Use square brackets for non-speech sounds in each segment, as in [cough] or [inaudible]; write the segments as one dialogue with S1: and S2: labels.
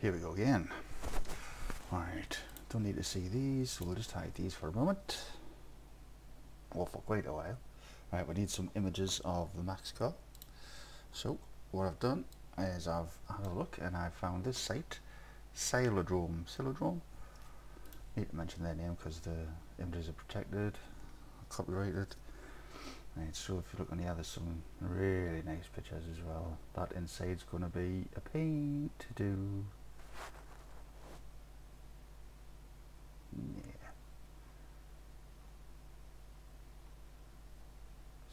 S1: Here we go again. Alright, don't need to see these, so we'll just hide these for a moment. Or for quite a while. All right, we need some images of the Max car. So, what I've done is I've had a look and I found this site, Silodrome. Silodrome? Need to mention their name because the images are protected, copyrighted. Right, so if you look on the other, some really nice pictures as well. That inside's going to be a pain to do.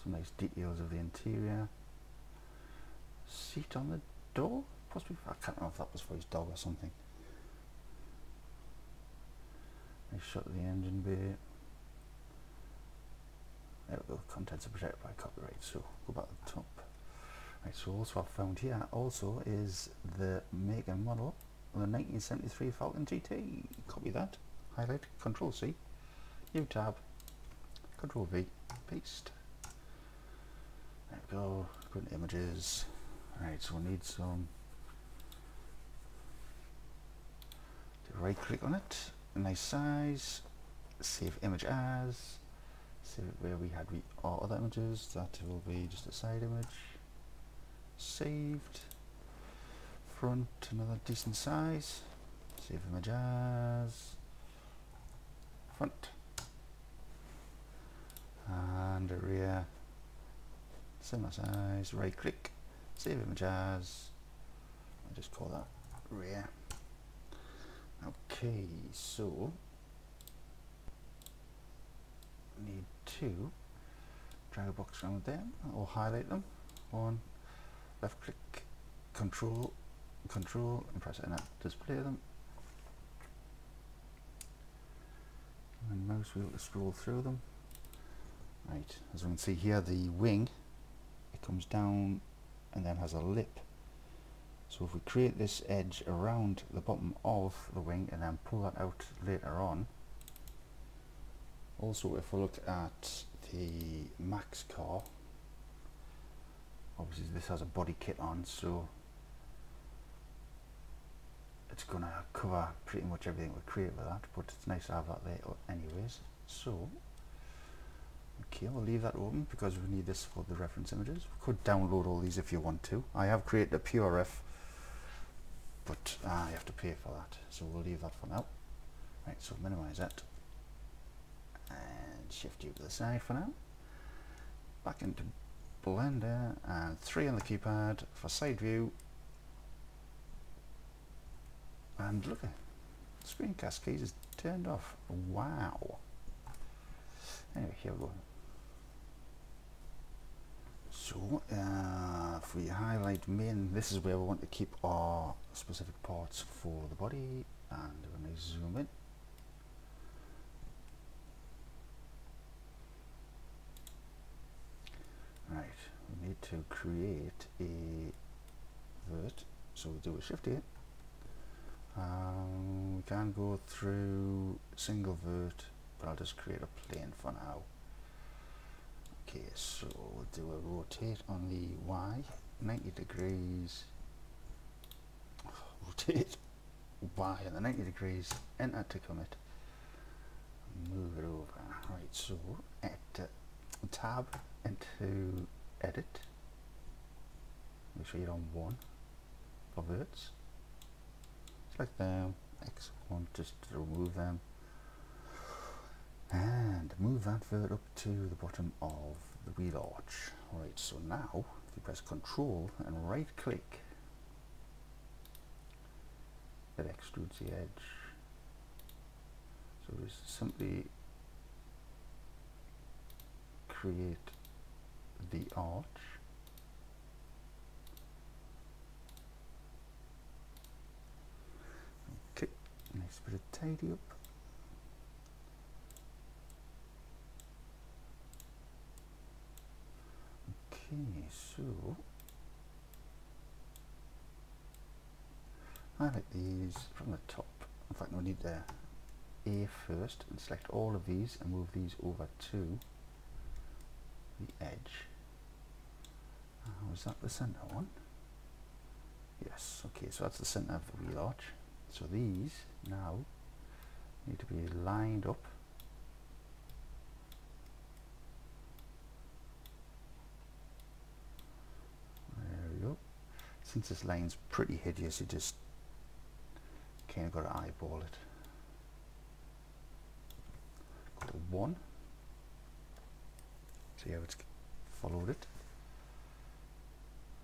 S1: Some nice details of the interior. Seat on the door? Possibly, I can't remember if that was for his dog or something. Shot of the engine bay. There we go, contents are protected by copyright, so go back to the top. Right, so also I've found here also is the make and model of the 1973 Falcon GT. Copy that, highlight, Control C, new tab, Control V, paste. Go, go into images. All right, so we need some, right click on it, nice size, save image as, see where we had we all other images. That will be just a side image. Saved. Front another decent size. Save image as. Front. And a rear similar size right click save image as. I'll just call that rear. Okay so need to drag a box around them or highlight them. One left click control control and press enter display them. And mouse wheel to scroll through them. Right as we can see here the wing comes down and then has a lip. So if we create this edge around the bottom of the wing and then pull that out later on. Also if we look at the Max car obviously this has a body kit on so it's gonna cover pretty much everything we create with that but it's nice to have that there anyways. So okay we'll leave that open because we need this for the reference images. We could download all these if you want to. I have created a PRF but uh, you have to pay for that. So we'll leave that for now. Right so minimize that and shift you to the side for now. Back into blender and 3 on the keypad for side view. And look at screen cascade is turned off. Wow. Anyway here we go so uh, if we highlight main this is where we want to keep our specific parts for the body and when I zoom in Right, we need to create a vert. So we'll do a shift here. Um, we can go through single vert, but I'll just create a plane for now. Okay, so we'll do a rotate on the Y, 90 degrees. [laughs] Rotate Y on the 90 degrees, enter to commit. Move it over. Right, so at uh, tab into edit make sure you're on one for verts select them X1 just to remove them and move that vert up to the bottom of the wheel arch alright so now if you press control and right click it extrudes the edge. So just simply create the arch. Okay nice bit of tidy up okay I highlight these from the top in fact we need the A first and select all of these and move these over to the edge. Uh, was that the center one? Yes, okay, so that's the centre of the wheel arch. So these now need to be lined up there we go since this line's pretty hideous you just kind of got to eyeball it. Go to one. See how it's followed it.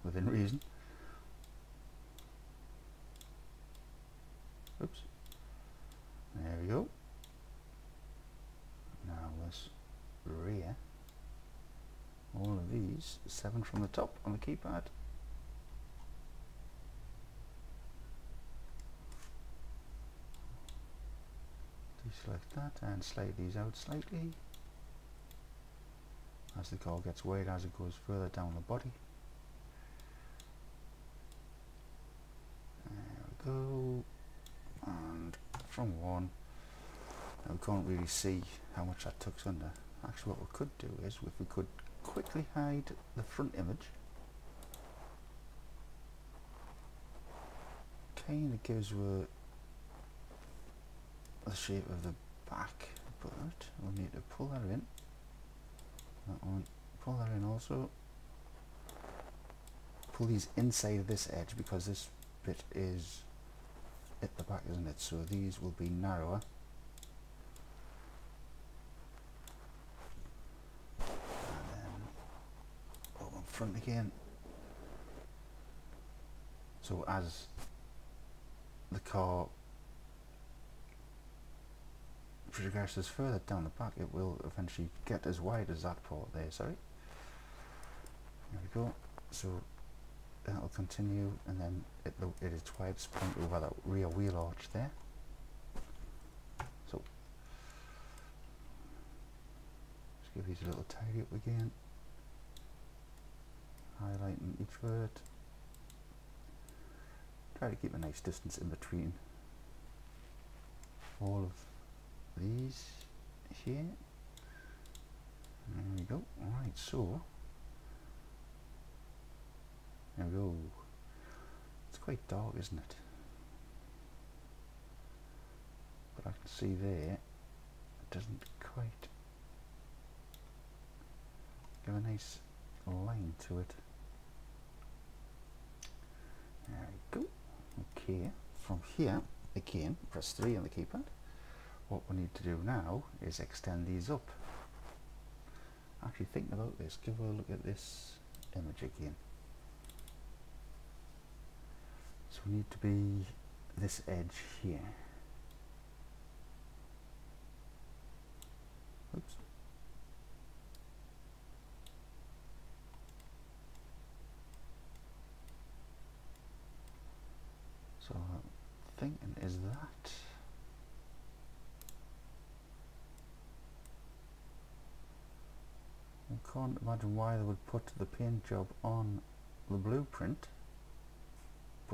S1: Within reason. Oops. There we go. Now let's rear. All of these, seven from the top on the keypad. Deselect that and slide these out slightly. As the car gets weighed as it goes further down the body. There we go. And from one now we can't really see how much that tucks under. Actually what we could do is if we could quickly hide the front image. Kind of gives you the shape of the back but we need to pull that in. That one. Pull that in also. Pull these inside this edge because this bit is at the back isn't it? So these will be narrower. And then over front again. So as the car progresses further down the back it will eventually get as wide as that part there sorry. There we go. So that will continue and then it, it is twice point over that rear wheel arch there. So let's give these a little tidy up again. Highlighting each word. Try to keep a nice distance in between all of these here there we go alright so there we go. It's quite dark, isn't it? But I can see there, it doesn't quite give a nice line to it. There we go. Okay, from here, again, press 3 on the keypad. What we need to do now is extend these up. Actually thinking about this, give a look at this image again. So we need to be this edge here. Oops. So thinking is that I can't imagine why they would put the paint job on the blueprint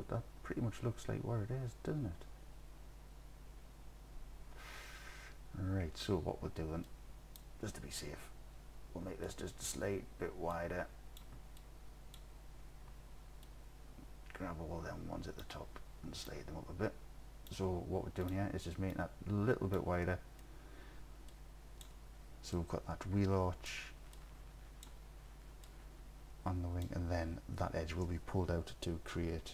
S1: but that pretty much looks like what it is, doesn't it? Right, so what we'll do then, just to be safe, we'll make this just a slight bit wider. Grab all them ones at the top and slide them up a bit. So what we're doing here is just making that a little bit wider. So we've got that wheel arch on the wing and then that edge will be pulled out to create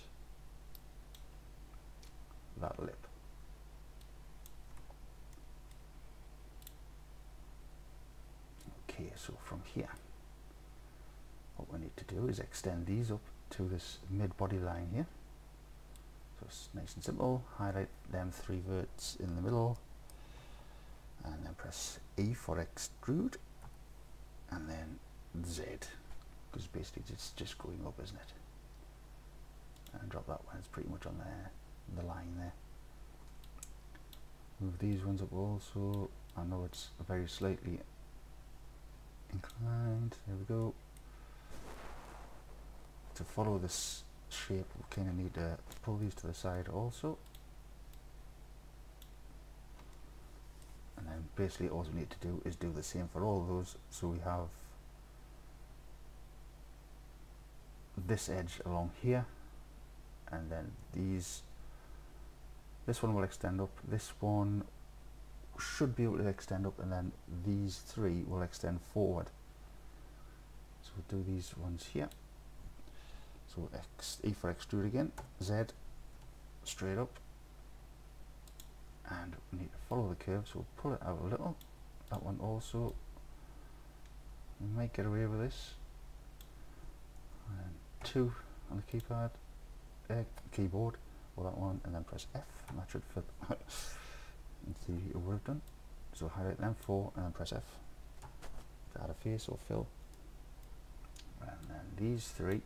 S1: that lip. Okay, so from here, what we need to do is extend these up to this mid-body line here. So it's nice and simple, highlight them three verts in the middle, and then press E for extrude, and then Z, because basically it's just going up, isn't it? And drop that one, it's pretty much on there the line there. Move these ones up also. I know it's very slightly inclined. There we go. To follow this shape, we kind of need to pull these to the side also. And then basically all we need to do is do the same for all those. So we have this edge along here and then these this one will extend up this one should be able to extend up and then these three will extend forward. So we'll do these ones here. So X, E for extrude again Z straight up. And we need to follow the curve so we'll pull it out a little. That one also we might get away with this two on the keypad uh, keyboard or that one and then press F and that should fit in theory it would have done. So highlight them four and then press F to add a face or fill. And then these three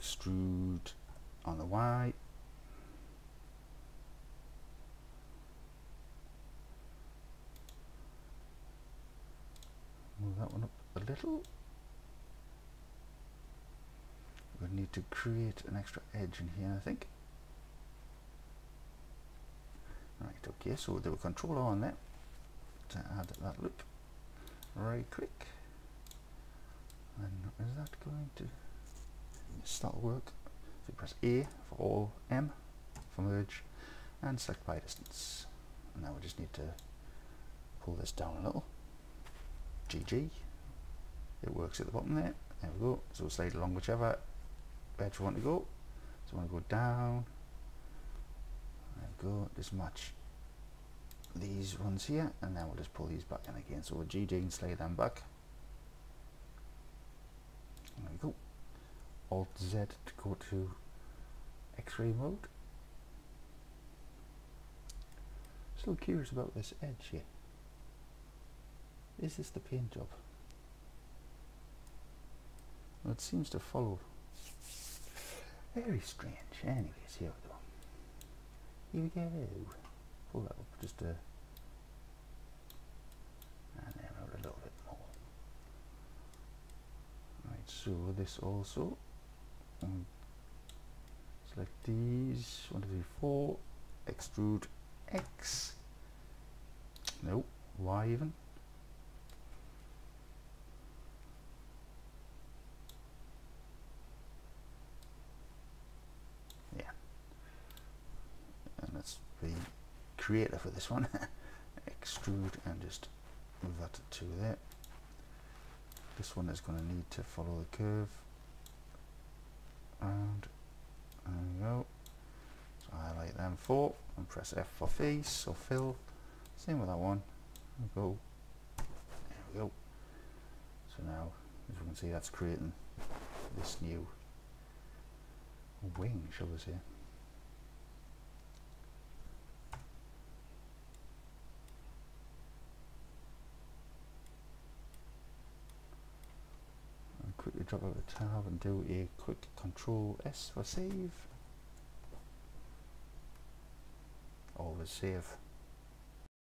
S1: extrude on the Y. Move that one up a little we need to create an extra edge in here I think. Right okay so do a control on that to add that loop. Right click and is that going to start work? If so press A for all M for merge and select by distance. And now we just need to pull this down a little. GG it works at the bottom there. There we go. So we'll slide along whichever edge we want to go? So I want to go down? And go this much. These ones here and then we'll just pull these back in again. So we'll GG and slide them back. There we go. Alt Z to go to X-ray mode. Still curious about this edge here. Is this the paint job? Well, it seems to follow. Very strange. Anyways, here we go. Here we go. Pull that up just a. And then a little bit more. Right, so this also. Um, select these. One, two, three, four. Extrude X. Nope. Y even. be creative for this one. [laughs] Extrude and just move that to there. This one is going to need to follow the curve. And there we go. So highlight them four and press F for face or fill. Same with that one. Go. There we go. So now as we can see that's creating this new wing shall we say quickly drop over the tab and do a quick control S for save. Always save.